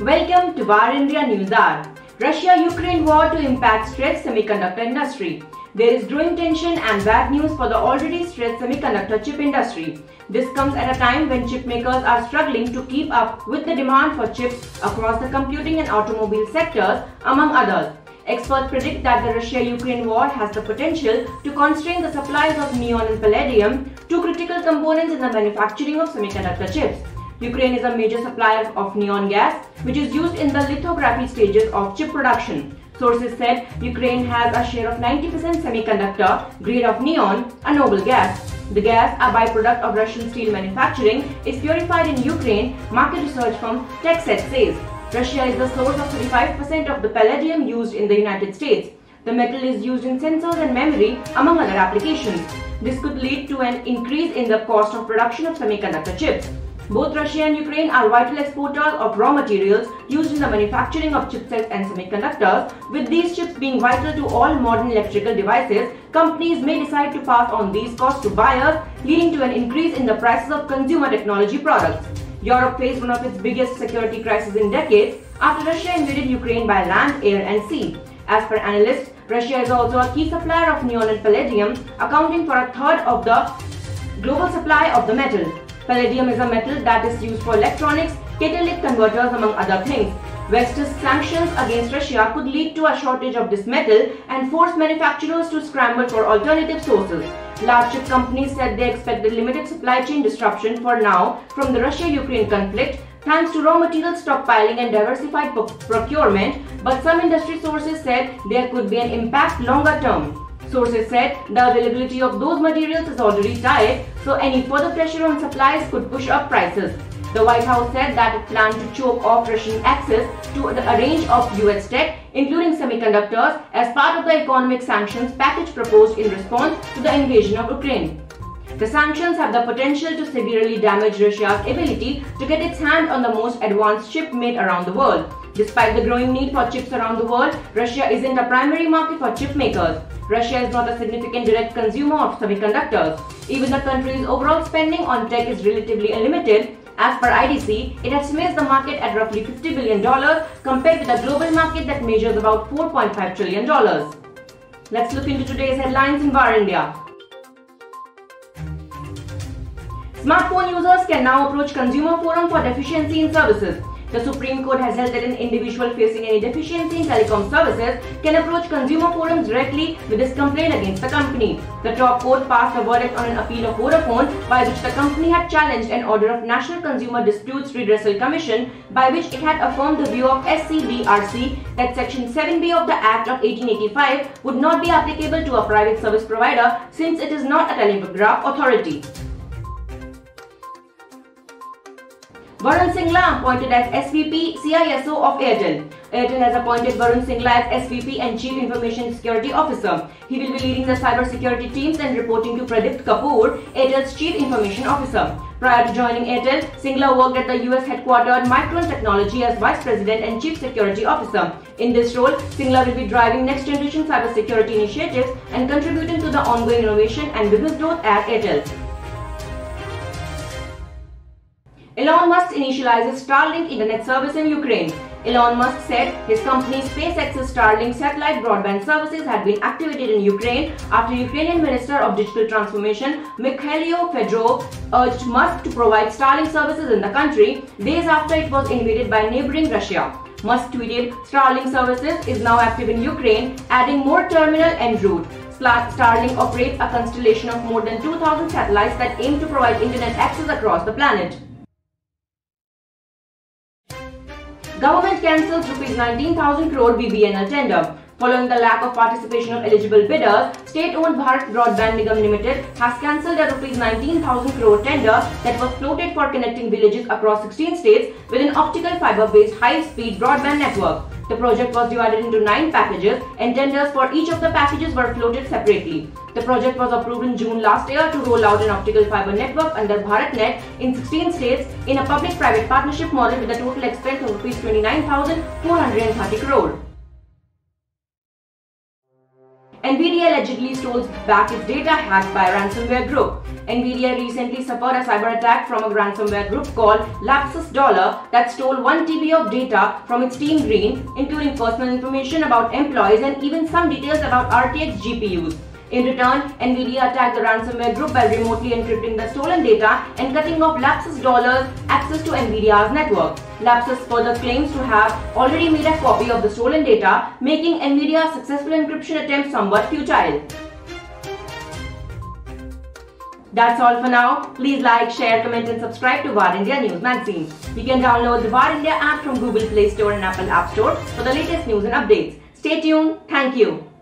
Welcome to Var India News Hour. Russia-Ukraine war to impact stressed semiconductor industry. There is growing tension and bad news for the already stressed semiconductor chip industry. This comes at a time when chip makers are struggling to keep up with the demand for chips across the computing and automobile sectors, among others. Experts predict that the Russia-Ukraine war has the potential to constrain the supplies of neon and palladium, two critical components in the manufacturing of semiconductor chips. Ukraine is a major supplier of neon gas, which is used in the lithography stages of chip production. Sources said Ukraine has a share of 90% semiconductor grade of neon, a noble gas. The gas, a byproduct of Russian steel manufacturing, is purified in Ukraine, market research firm Techcet says. Russia is the source of 35% of the palladium used in the United States. The metal is used in sensors and memory, among other applications. This could lead to an increase in the cost of production of semiconductor chips. Both Russia and Ukraine are vital exporters of raw materials used in the manufacturing of chipsets and semiconductors. With these chips being vital to all modern electrical devices, companies may decide to pass on these costs to buyers, leading to an increase in the prices of consumer technology products. Europe faced one of its biggest security crises in decades after Russia invaded Ukraine by land, air and sea. As per analysts, Russia is also a key supplier of neon and palladium, accounting for a third of the global supply of the metal. Palladium is a metal that is used for electronics, catalytic converters among other things. West's sanctions against Russia could lead to a shortage of this metal and force manufacturers to scramble for alternative sources. Large chip companies said they expected limited supply chain disruption for now from the Russia-Ukraine conflict thanks to raw material stockpiling and diversified procurement, but some industry sources said there could be an impact longer term. Sources said the availability of those materials is already tight, so any further pressure on supplies could push up prices. The White House said that it planned to choke off Russian access to a range of US tech, including semiconductors, as part of the economic sanctions package proposed in response to the invasion of Ukraine. The sanctions have the potential to severely damage Russia's ability to get its hand on the most advanced chip made around the world. Despite the growing need for chips around the world, Russia isn't a primary market for chip makers. Russia is not a significant direct consumer of semiconductors. Even the country's overall spending on tech is relatively limited. As per IDC, it estimates the market at roughly $50 billion compared with a global market that measures about $4.5 trillion. Let's look into today's headlines in Var India. Smartphone users can now approach Consumer Forum for deficiency in services. The Supreme Court has held that an individual facing any deficiency in telecom services can approach consumer forums directly with his complaint against the company. The top court passed a verdict on an appeal of Vodafone by which the company had challenged an order of National Consumer Disputes Redressal Commission by which it had affirmed the view of SCDRC that Section 7B of the Act of 1885 would not be applicable to a private service provider since it is not a telegraph authority. Varun Singla appointed as SVP CISO of Airtel. Airtel has appointed Varun Singla as SVP and Chief Information Security Officer. He will be leading the cyber security teams and reporting to Pradeep Kapoor, Airtel's Chief Information Officer. Prior to joining Airtel, Singla worked at the US headquartered Micron Technology as Vice President and Chief Security Officer. In this role, Singla will be driving next generation cybersecurity initiatives and contributing to the ongoing innovation and business growth at Airtel. Elon Musk initializes Starlink internet service in Ukraine. Elon Musk said his company SpaceX's Starlink satellite broadband services had been activated in Ukraine after Ukrainian Minister of Digital Transformation Mykhailo Fedorov urged Musk to provide Starlink services in the country days after it was invaded by neighboring Russia. Musk tweeted, Starlink services is now active in Ukraine, adding more terminal en route. Starlink operates a constellation of more than 2,000 satellites that aim to provide internet access across the planet. Government cancels rupees 19,000 crore BBNL tender. Following the lack of participation of eligible bidders, state-owned Bharat Broadband Nigam Limited has cancelled a rupees 19,000 crore tender that was floated for connecting villages across 16 states with an optical fiber-based high-speed broadband network. The project was divided into nine packages and tenders for each of the packages were floated separately. The project was approved in June last year to roll out an optical fiber network under BharatNet in 16 states in a public-private partnership model with a total expense of Rs 29,430 crore. NVIDIA allegedly stole back its data hacked by a ransomware group. NVIDIA recently suffered a cyber attack from a ransomware group called Lapsus Dollar that stole 1 TB of data from its Team Green, including personal information about employees and even some details about RTX GPUs. In return, NVIDIA attacked the ransomware group by remotely encrypting the stolen data and cutting off Lapsus Dollar's access to NVIDIA's network. Lapsus further claims to have already made a copy of the stolen data, making NVIDIA's successful encryption attempt somewhat futile. That's all for now. Please like, share, comment and subscribe to VAR India News Magazine. You can download the VAR India app from Google Play Store and Apple App Store for the latest news and updates. Stay tuned. Thank you.